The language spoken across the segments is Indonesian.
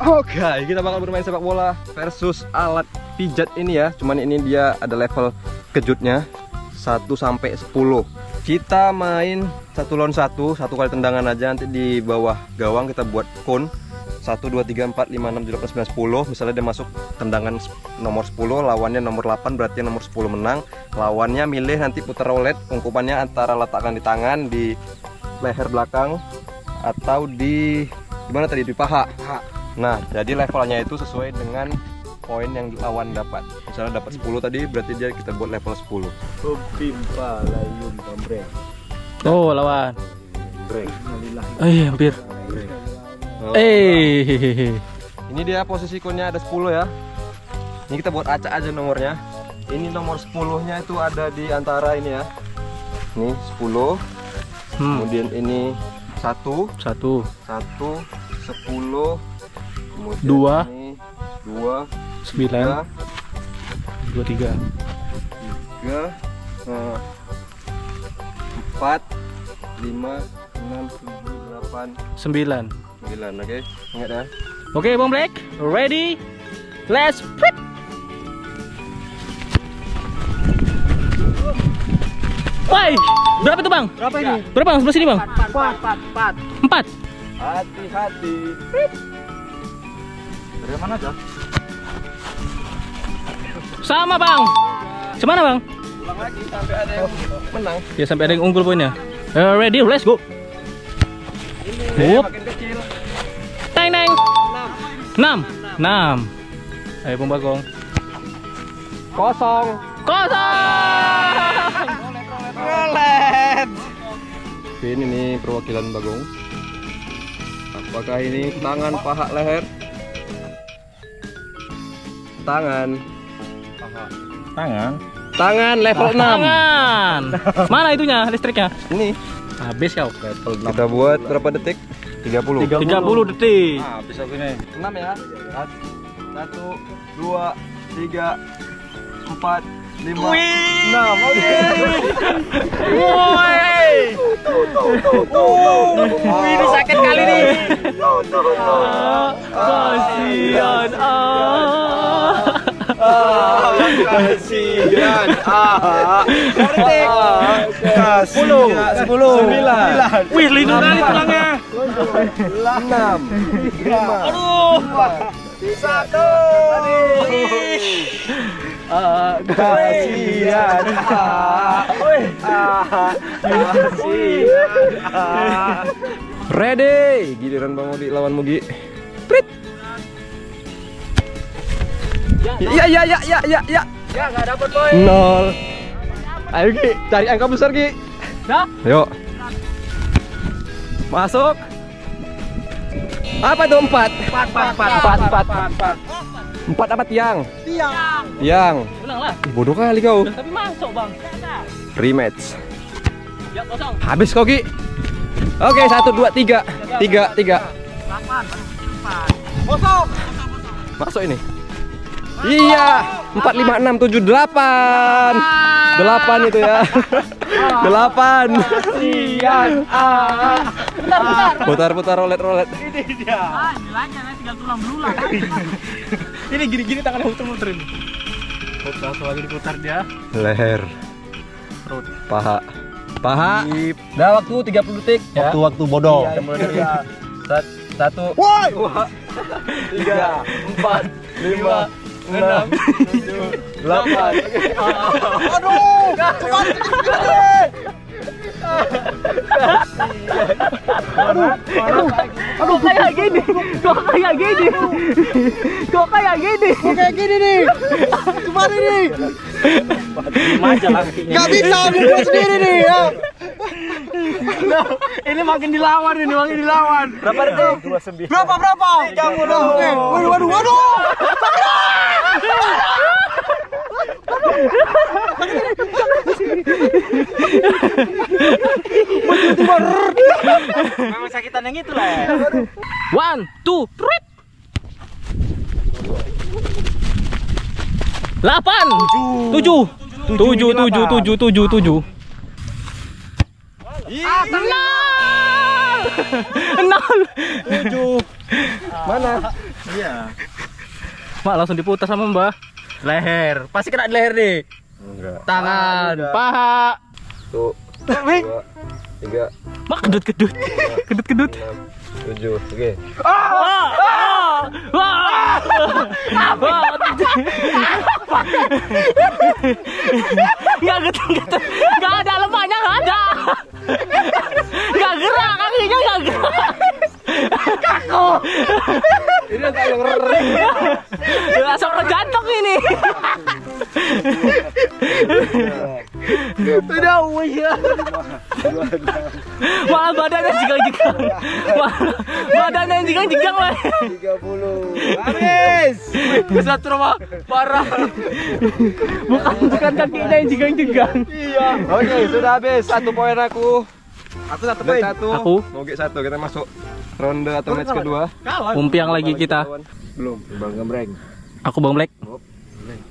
Oke, kita bakal bermain sepak bola versus alat pijat ini ya. Cuman ini dia ada level kejutnya 1 sampai 10. Kita main satu lawan satu, satu kali tendangan aja nanti di bawah gawang kita buat cone 1 2 3 4 5 6 7 8 9 10. Misalnya dia masuk tendangan nomor 10, lawannya nomor 8 berarti nomor 10 menang. Lawannya milih nanti putar roulette, ungkupannya antara letakkan di tangan di leher belakang atau di gimana tadi di paha. Nah, jadi levelnya itu sesuai dengan poin yang lawan dapat. Misalnya dapat 10 tadi berarti dia kita buat level 10. Pimpa layun kambreng. Oh, lawan. Break. Eh, hampir. Oh. Eh. Ini dia posisi konnya ada 10 ya. Ini kita buat acak aja nomornya. Ini nomor 10-nya itu ada di antara ini ya. Ini 10. Hmm. Kemudian ini 1, Satu, 1, 10. Kemudian Dua. ini 2, sembilan, 3, dua, tiga. 3, 4, 5, 6, 7, 8, Sembilan. 9. Oke, ingat ya. Oke, Bang Black. Ready? Let's flip. Woi, berapa tuh bang? Berapa ini? Berapa bang? Sebelah sini bang? Empat, empat, empat. Empat. Hati-hati. Dari mana aja? Sama bang. Semana bang? Ulang lagi sampai ada yang menang. Ya sampai ada yang unggul poinnya. Eh, ready? Let's go. Wup. makin kecil. Neng neng. Enam. Enam. Ayo Bang Bagong. Kosong. Kosong. Rolet. Ini nih perwakilan Bagong. Apakah ini tangan, paha, leher? Tangan. Tangan. Tangan level 6. Tangan. Mana itunya listriknya? Ini Habis kau. Level kita buat berapa detik? 30. 30 detik. Ah, bisa gini. 6 ya. 1 2 3 4 5 6. Oke. Woi. Ini sakit kali nih. Kasihan ah. Kasihan. Ah. Kasihan. 10 9 Wih, lindung kali tulangnya. 6 5 Aduh. satu Ah, kasihan ah, ready giliran bang Odi lawan Mugi Prit. ya ya ya ya ya ya Ya, enggak dapat poin. nol ayo Gi cari angka besar Gi Dah. Yuk. Masuk. Apa itu empat? Empat, empat, empat, Empat, empat. empat. Empat apa tiang? Tiang. Tiang. Ulang lah. Ih, bodoh kali kau. Tapi masuk, Bang. Rematch. Ya, kosong. Habis kau Ki. Oke, satu, dua, tiga. Tiga, tiga. Kosong. Masuk ini. Iya, empat, lima, enam, tujuh, delapan. Delapan itu ya. Delapan. Ah. Putar-putar rolet-rolet. Ah, jelanya nanti tinggal tulang belulang. Ini gini-gini tangannya muter-muter ini. Langsung lagi diputar dia. Leher. Perut. Paha. Paha. Dah waktu 30 detik. Ya. Waktu-waktu bodoh. Iya, iya. Sat- Satu, Woi. dua, tiga, empat, lima, enam, tujuh, delapan. Aduh. Kok kayak gini? Kok kayak gini? Kok kayak gini? Kayak gini nih. Kemarin nih. Gak bisa berdua sendiri nih ya. Ini makin dilawan ini, makin dilawan. Berapa detik? Berapa berapa? Tiga puluh. Waduh waduh waduh. Memang sakitan yang itu lah. One, two, three. Delapan, tujuh, tujuh, tujuh, tujuh, tujuh, tujuh. Enam. Nol. Tujuh. Mana? Iya. Mak langsung diputar sama Mbah. Leher. Pasti kena di leher nih. Enggak. Tangan, Ah, paha. Satu, dua, tiga, Mak kedut kedut. Kedut kedut. enam, tujuh. Oke. Wah. Wah. Wah. Enggak getar getar. Enggak ada lemaknya enggak ada. Enggak gerak kakinya enggak gerak. Ini yang Udah wih ya. Malah badannya jigang-jigang. Malah badannya jigang-jigang lah. Tiga puluh. Habis. Satu rumah parah. Bukan bukan kakinya yang jigang-jigang. Iya. Oke, sudah habis. Satu poin aku. Aku satu Dan satu. Aku. Moge satu. Kita masuk ronde atau match kedua. Kalah. Umpiang lagi kita. Belum. Bang Gembreng. Aku Bang Black. Gembreng.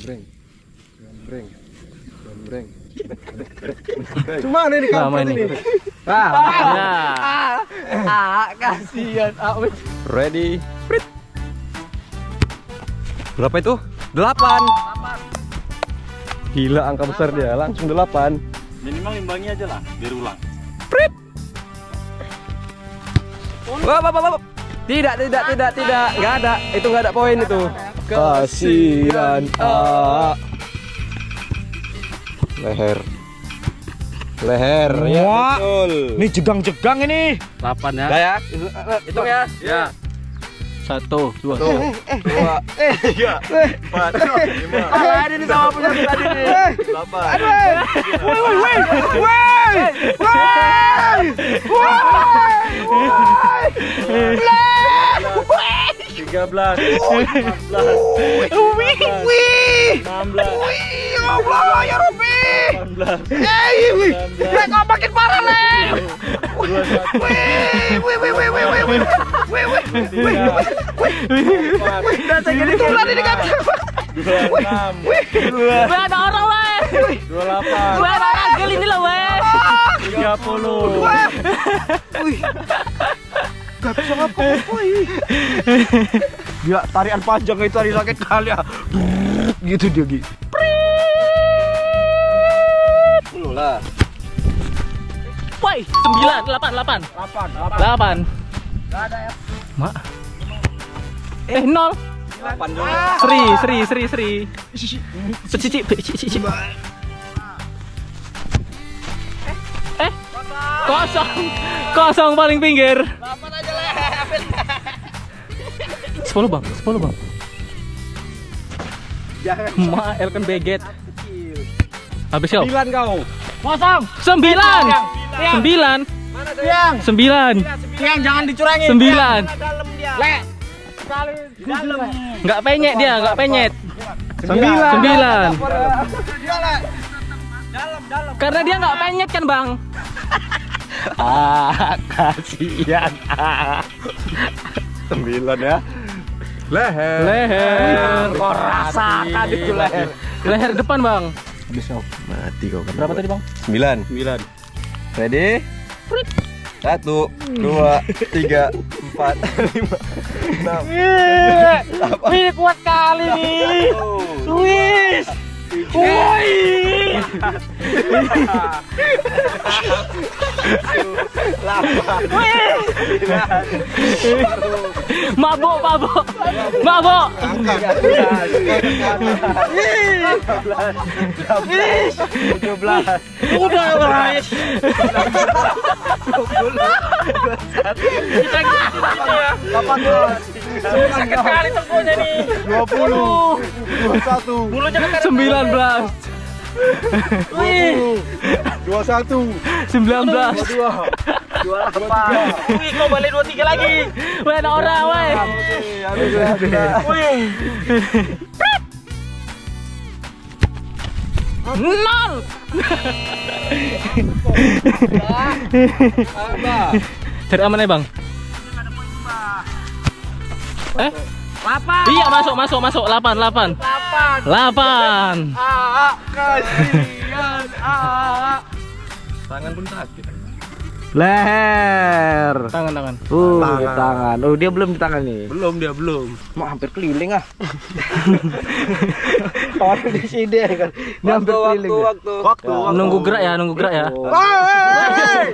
Gembreng. Gembreng. Cuma ini Lama ini. Ah, Ya. Ah, kasihan. Ah, ready. Prit. Berapa itu? Delapan. Gila angka besar dia, langsung delapan. Minimal imbangi aja lah, biar ulang. Wah, wah, wah, wah. Tidak, tidak, tidak, tidak. Nggak ada. Itu nggak ada poin itu. Kasihan. Ah. Leher. Leher. Ya, Wah. betul. Ini jegang-jegang ini. 8 ya. Udah ya. Hitung ya. Ya. Satu, dua. Tuh. Dua. Tiga, empat, lima. Ah, ini sama penyakit tadi nih. Delapan. Woi, woi, woi, woi, woi, woi, tiga belas, empat belas, enam belas, Ya Allah, ya Rabbi. Eh, wih. sembilan Kok makin parah, Le? dua Wih, wih, wih, wih, wih, wih, wih. Wih, wih. tiga, empat, Udah segini tulan ini kan. dua enam, dua, Wih, ada orang, weh. dua delapan, Wih, ada ragil ini loh, weh. tiga puluh. Dia tarian panjang itu tadi sakit kali ya. Gitu dia gitu. Lah. Woi, sembilan, delapan, delapan. Delapan, Delapan. Mak. Eh, nol. Delapan dulu. Seri, seri, seri, seri. Cici, cici, cici. Eh, kosong, kosong paling pinggir. Sepuluh bang, sepuluh bang. Ma, Elkan beget. Habis kau. Sembilan kau. Kosong. Sembilan, sembilan, Tiang, sembilan, tiang jangan dicurangin. sembilan. Le. Penyet dia, nggak penyet. Sembilan. Sembilan. Karena dia nggak penyet kan bang? Ah, kasihan. Sembilan ya. Leher. Leher. Kau rasakan itu leher. Leher depan bang. Mati kau kan. Berapa tadi bang? Sembilan. Sembilan. Ready? Satu, dua, tiga, empat, lima, enam, Wih kuat kali nih. Wih. Mabuk, mabuk. Tujuh belas. Udah, guys. Belas. Sakit kali tengkunya nih. Dua puluh. Dua satu. Bulunya Sembilan belas, Wih. Dua satu. sembilan belas. Dua. Dua delapan. Wih, kau balik dua tiga lagi. Weh, ada orang, weh. Wih. Nol. Cari aman ya bang. Eh? Delapan. Iya masuk masuk masuk 8 8 Delapan. 8 Ah, kasihan. Ah. Tangan pun sakit. Leher. Tangan tangan. Uh, di tangan. Oh, dia belum di tangan nih. Belum dia belum. Mau hampir keliling ah. Orang di sini ya kan. Dia hampir keliling. ya. waktu. Waktu. Nunggu gerak ya, nunggu gerak ya. Woi, woi,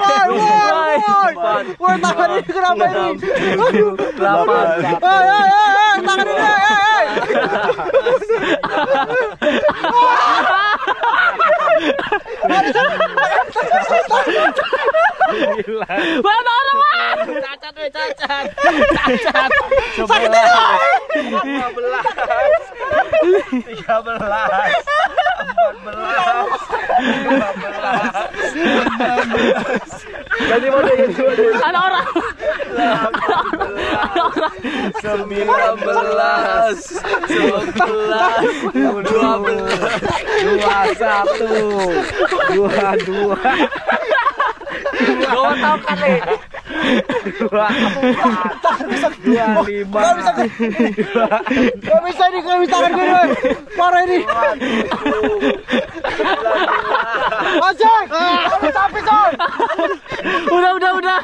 woi, woi, woi, tangan ini kenapa ini? Delapan. Hei, hei, tangan ini, hei. Wah, orang wah. Cacat weh, cacat. Cacat. Sakit ini. Ganti mode, ganti mode. Ada orang. Ada orang. Sembilan belas, sebelas, dua belas. Dua satu, dua dua, Gua tahu kan nih. dua empat, dua lima. Gak bisa nih, gak bisa tangan gue nih. Parah ini. Ojek, kamu coy. Udah, udah, udah.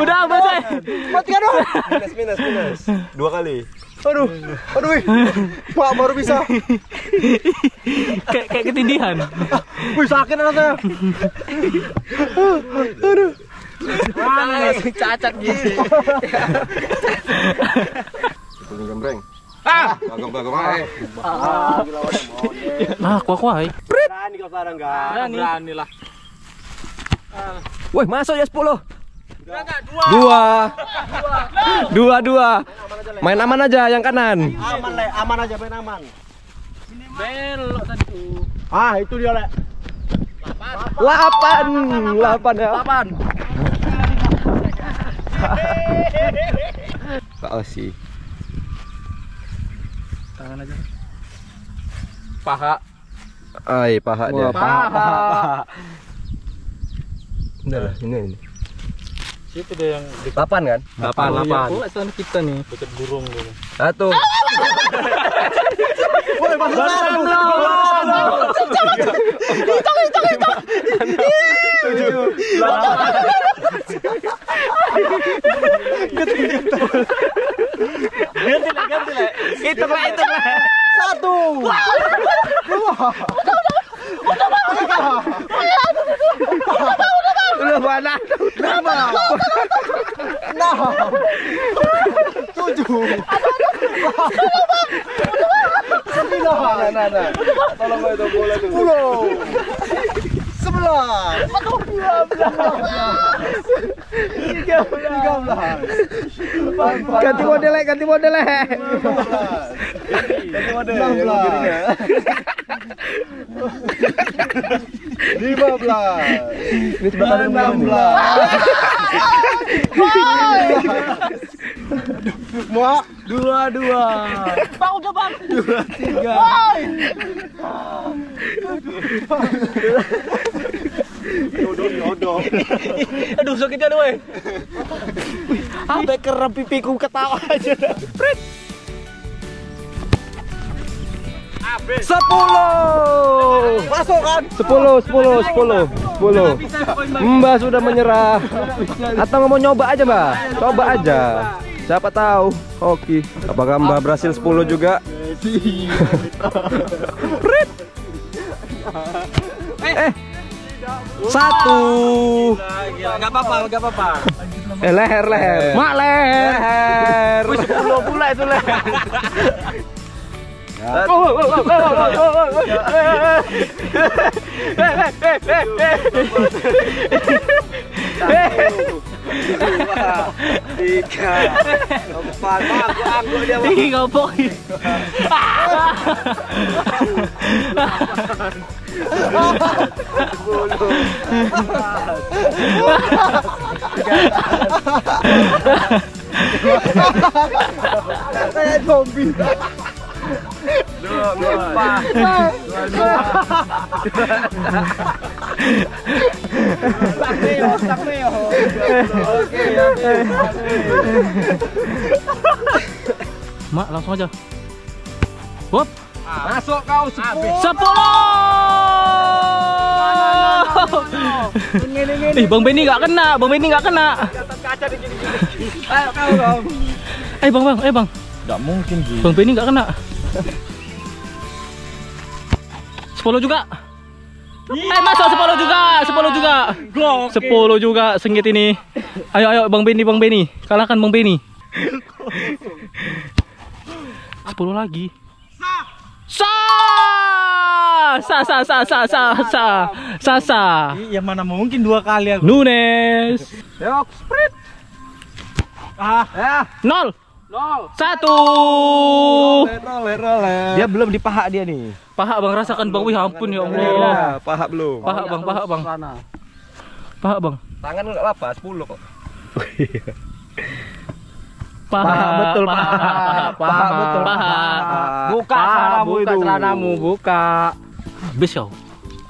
Udah, selesai. Matikan dong. Minus, minus, minus. Dua kali. Aduh, aduh, wih. Pak baru bisa. Kayak kayak ketindihan. Wih sakit rasanya. Aduh. Cacat gitu. Kuning gembreng. Ah, gagam-gagam aja. Nah, kuah kuah. Berani kau sekarang enggak? Berani. lah. Woi, masuk ya 10. Dua. Dua, dua. Main aman aja yang kanan. Aman le, aman aja main aman. Belok tadi tuh. Ah, itu dia le. Lapan. Lapan ya. Lapan. Osi. Tangan aja. Paha. Ay, paha dia. paha. Udah lah, ini ini. Situ deh yang Lapan kan? Lapan, lapan. Pula sana kita nih. Deket burung gitu. Satu. Woi, masuk Ganti lah, ganti lah. Itu lah, itu lah. Satu. Udah mana? Lima. Enam. Tujuh. Sembilan. Nah, nah. Tolong itu bola. Sepuluh. Ganti model, ganti model. Ganti model. Enam belas. Lima belas. Ini kanan Enam belas. Mau dua dua. Bang, udah bang. Tiga. Yodong yodong. Aduh, sakitnya dong, weh. Sampai kerem pipiku ketawa aja. Sepuluh. Masuk kan? Sepuluh, sepuluh, sepuluh, sepuluh. Mbak sudah menyerah. Atau nggak mau nyoba aja, Mbak? Coba aja. Siapa tahu. Oke. Apakah Mbak berhasil 10 juga? Prit. eh. Satu. Enggak apa-apa, enggak apa-apa. Eh leher leher. Mak leher. Leher. Sepuluh pula itu lah. Tiga, empat, aku aku dia Ih, ngopok. kayak zombie. Dua, empat. Sakneo, sakneo. Oke, oke. Mak, langsung aja. Hop. Masuk kau sepuluh. Sepuluh. Ih, Bang Benny nggak kena, Bang Benny nggak kena. Ayo kau dong. Eh Bang, Bang, eh Bang. Enggak mungkin. Bang Benny nggak kena. Sepuluh juga. Eh masuk sepuluh juga, sepuluh juga. Sepuluh juga sengit ini. Ayo ayo Bang Benny, Bang Benny. Kalahkan Bang Benny. Sepuluh lagi. Sa! Sa sa sa sa sa sa sa sa. Ya mana mungkin dua kali aku. Nunes. Yuk, sprint. Ah, Ya. Nol. Satu. Rolet, rolet. dia belum di paha dia nih. Paha bang rasakan bang, wih ampun ya Allah. Ya, paha belum. Paha bang, paha bang, paha bang. Tangan enggak apa-apa, 10 kok. Paha, Paha, betul, paha, paha. paha, Paha, betul, paha. Buka celanamu, buka celanamu, buka. Habis kau.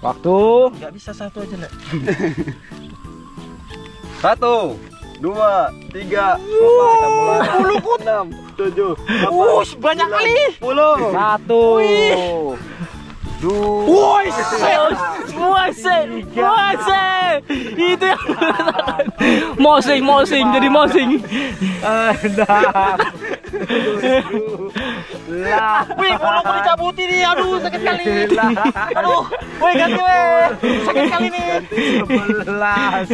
Waktu. Enggak bisa satu aja, Nek. Satu, dua, tiga, empat, kita mulai. Puluh enam, tujuh, delapan, banyak kali. sepuluh. Satu. Dua. Woi, Muase, muase. Itu yang mosing, mosing, jadi mosing. enam. Lah. Wih, mulutku dicabuti nih. Aduh, sakit kali. Aduh. Woi, ganti weh. Sakit kali nih. Sebelas.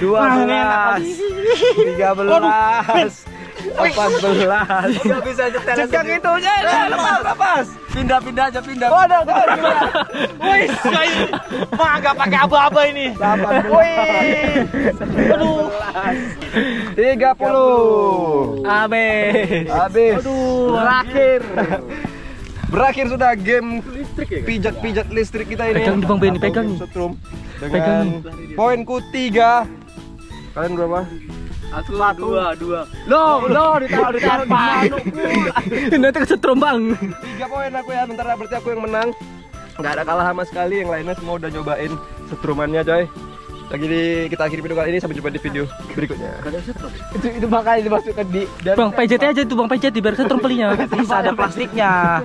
Dua belas. Tiga belas. Empat belas. Gak bisa nyetel. Cekang itu aja. Lepas, lepas. Pindah, pindah aja, pindah. Oh, ada, ada? Wih, mah gak pakai apa-apa ini. Wih. Aduh. Tiga puluh. Habis. Habis. Terakhir. Berakhir sudah game pijat-pijat listrik kita ini. Pegang Bang Benny, Atau pegang. setrum. Pegang Dengan poinku tiga. Kalian berapa? Satu, dua, dua. Lo, lo ditaruh ditaruh Nanti kesetrum bang. Tiga poin aku ya, bentar ya, berarti aku yang menang. Nggak ada kalah sama sekali, yang lainnya semua udah nyobain setrumannya coy. Lagi di, kita akhiri video kali ini, sampai jumpa di video berikutnya. itu itu makanya dimasukkan di dan Bang, PJT aja tuh bang PJT biar setrum pelinya. bisa ada plastiknya.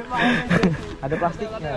ada plastiknya.